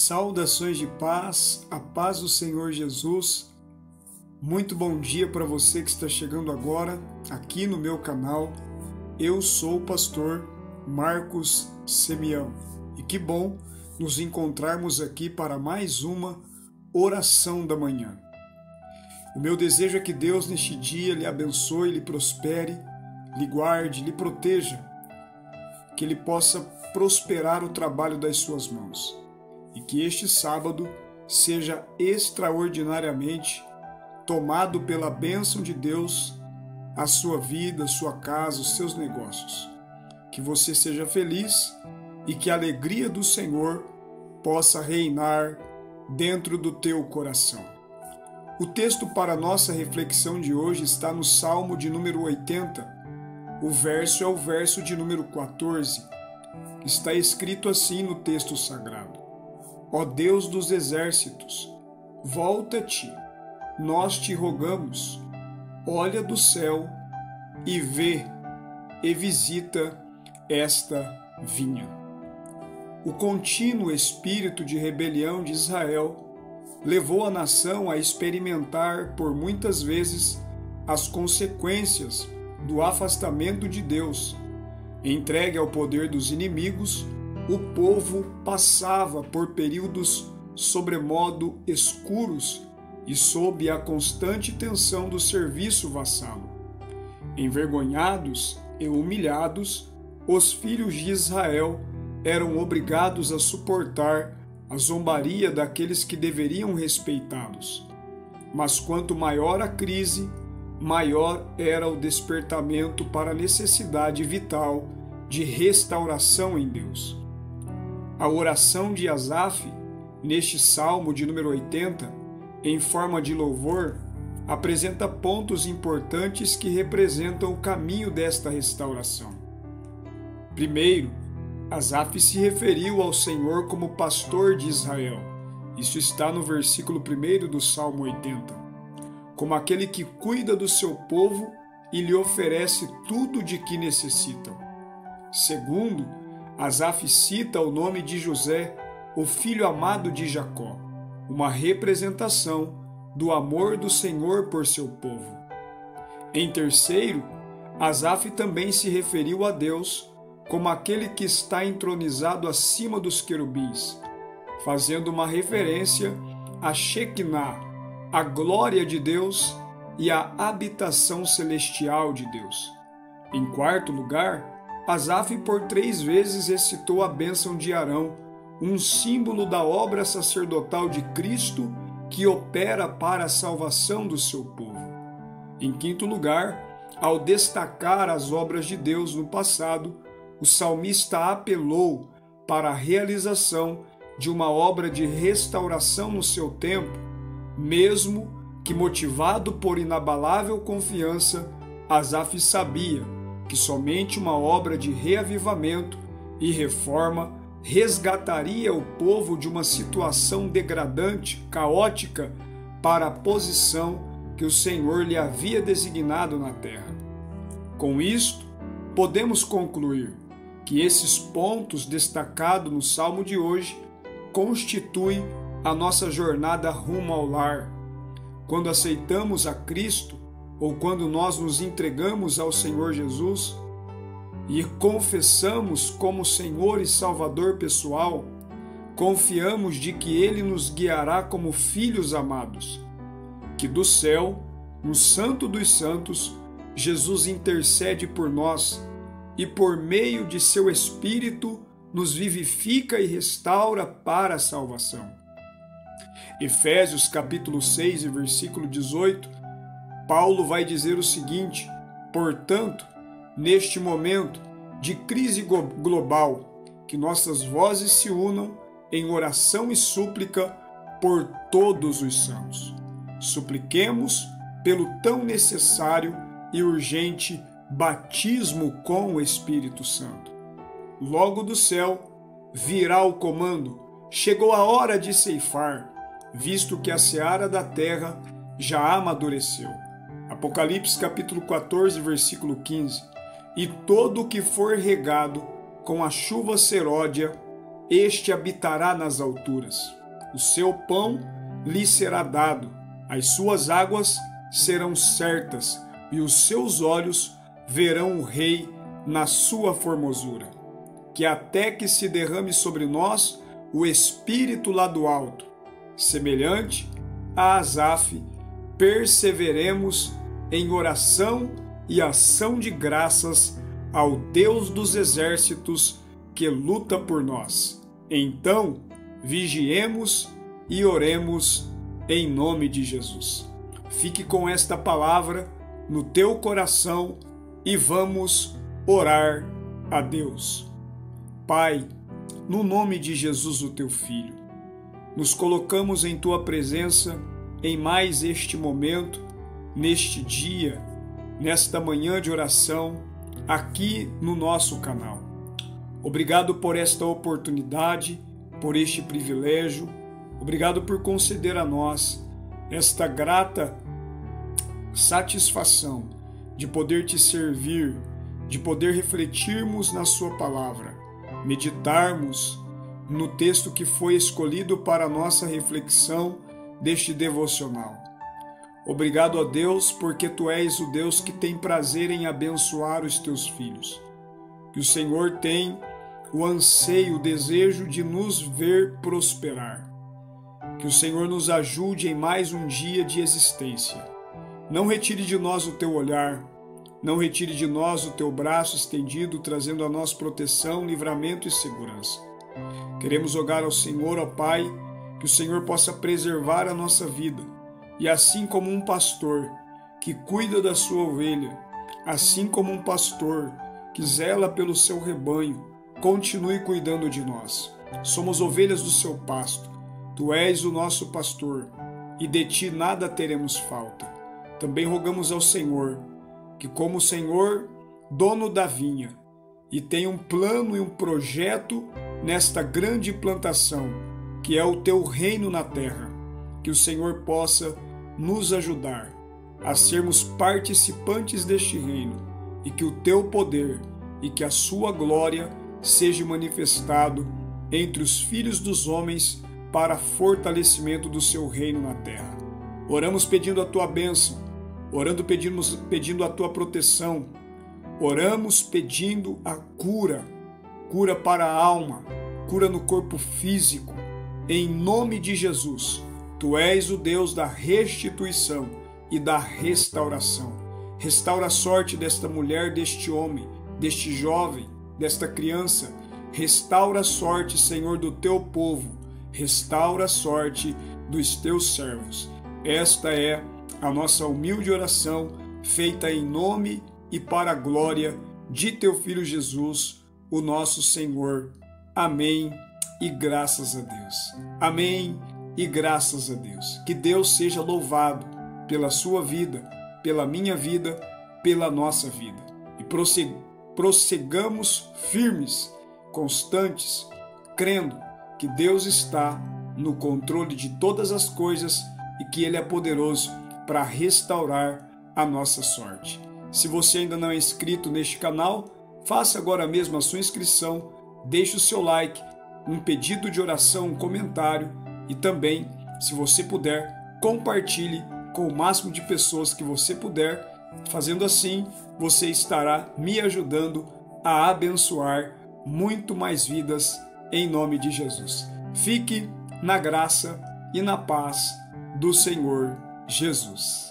Saudações de paz, a paz do Senhor Jesus. Muito bom dia para você que está chegando agora aqui no meu canal. Eu sou o pastor Marcos Semião e que bom nos encontrarmos aqui para mais uma oração da manhã. O meu desejo é que Deus neste dia lhe abençoe, lhe prospere, lhe guarde, lhe proteja, que ele possa prosperar o trabalho das suas mãos e que este sábado seja extraordinariamente tomado pela bênção de Deus a sua vida, sua casa, os seus negócios. Que você seja feliz e que a alegria do Senhor possa reinar dentro do teu coração. O texto para nossa reflexão de hoje está no Salmo de número 80. O verso é o verso de número 14. Está escrito assim no texto sagrado: Ó Deus dos exércitos, volta-te, nós te rogamos, olha do céu e vê e visita esta vinha. O contínuo espírito de rebelião de Israel levou a nação a experimentar por muitas vezes as consequências do afastamento de Deus, entregue ao poder dos inimigos o povo passava por períodos sobremodo escuros e sob a constante tensão do serviço vassalo. Envergonhados e humilhados, os filhos de Israel eram obrigados a suportar a zombaria daqueles que deveriam respeitá-los. Mas quanto maior a crise, maior era o despertamento para a necessidade vital de restauração em Deus. A oração de Asaf, neste salmo de número 80, em forma de louvor, apresenta pontos importantes que representam o caminho desta restauração. Primeiro, Asaf se referiu ao Senhor como pastor de Israel. Isso está no versículo 1 do Salmo 80. Como aquele que cuida do seu povo e lhe oferece tudo de que necessitam. Segundo, Asaf cita o nome de José, o filho amado de Jacó, uma representação do amor do Senhor por seu povo. Em terceiro, Asaf também se referiu a Deus como aquele que está entronizado acima dos querubins, fazendo uma referência a Shekinah, a glória de Deus e a habitação celestial de Deus. Em quarto lugar, Asaf por três vezes recitou a bênção de Arão, um símbolo da obra sacerdotal de Cristo que opera para a salvação do seu povo. Em quinto lugar, ao destacar as obras de Deus no passado, o salmista apelou para a realização de uma obra de restauração no seu tempo, mesmo que motivado por inabalável confiança, Asaf sabia que somente uma obra de reavivamento e reforma resgataria o povo de uma situação degradante, caótica, para a posição que o Senhor lhe havia designado na terra. Com isto, podemos concluir que esses pontos destacados no salmo de hoje constituem a nossa jornada rumo ao lar. Quando aceitamos a Cristo, ou quando nós nos entregamos ao Senhor Jesus e confessamos como Senhor e Salvador pessoal, confiamos de que Ele nos guiará como filhos amados, que do céu, no Santo dos Santos, Jesus intercede por nós e por meio de seu Espírito nos vivifica e restaura para a salvação. Efésios capítulo 6 e versículo 18 Paulo vai dizer o seguinte: portanto, neste momento de crise global, que nossas vozes se unam em oração e súplica por todos os santos. Supliquemos pelo tão necessário e urgente batismo com o Espírito Santo. Logo do céu virá o comando: chegou a hora de ceifar, visto que a seara da terra já amadureceu. Apocalipse capítulo 14, versículo 15. E todo o que for regado com a chuva seródia este habitará nas alturas. O seu pão lhe será dado, as suas águas serão certas, e os seus olhos verão o Rei na sua formosura. Que até que se derrame sobre nós o Espírito lá do alto, semelhante a Asaf, perseveremos em oração e ação de graças ao Deus dos exércitos que luta por nós. Então, vigiemos e oremos em nome de Jesus. Fique com esta palavra no teu coração e vamos orar a Deus. Pai, no nome de Jesus, o teu filho, nos colocamos em tua presença em mais este momento, neste dia, nesta manhã de oração, aqui no nosso canal. Obrigado por esta oportunidade, por este privilégio, obrigado por conceder a nós esta grata satisfação de poder te servir, de poder refletirmos na Sua palavra, meditarmos no texto que foi escolhido para a nossa reflexão deste devocional. Obrigado a Deus, porque tu és o Deus que tem prazer em abençoar os teus filhos. Que o Senhor tem o anseio, o desejo de nos ver prosperar. Que o Senhor nos ajude em mais um dia de existência. Não retire de nós o teu olhar, não retire de nós o teu braço estendido, trazendo a nós proteção, livramento e segurança. Queremos rogar ao Senhor, ó Pai, que o Senhor possa preservar a nossa vida e assim como um pastor que cuida da sua ovelha, assim como um pastor que zela pelo seu rebanho, continue cuidando de nós. Somos ovelhas do seu pasto. Tu és o nosso pastor, e de ti nada teremos falta. Também rogamos ao Senhor que, como o Senhor, dono da vinha, e tem um plano e um projeto nesta grande plantação, que é o teu reino na terra, que o Senhor possa nos ajudar a sermos participantes deste reino e que o teu poder e que a sua glória seja manifestado entre os filhos dos homens para fortalecimento do seu reino na terra. Oramos pedindo a tua bênção, orando pedimos, pedindo a tua proteção, oramos pedindo a cura, cura para a alma, cura no corpo físico, em nome de Jesus Tu és o Deus da restituição e da restauração. Restaura a sorte desta mulher, deste homem, deste jovem, desta criança. Restaura a sorte, Senhor, do teu povo. Restaura a sorte dos teus servos. Esta é a nossa humilde oração, feita em nome e para a glória de teu Filho Jesus, o nosso Senhor. Amém e graças a Deus. Amém e graças a Deus. Que Deus seja louvado pela sua vida, pela minha vida, pela nossa vida. E prossegamos firmes, constantes, crendo que Deus está no controle de todas as coisas e que Ele é poderoso para restaurar a nossa sorte. Se você ainda não é inscrito neste canal, faça agora mesmo a sua inscrição, deixe o seu like, um pedido de oração, um comentário e também, se você puder, compartilhe com o máximo de pessoas que você puder. Fazendo assim, você estará me ajudando a abençoar muito mais vidas em nome de Jesus. Fique na graça e na paz do Senhor Jesus.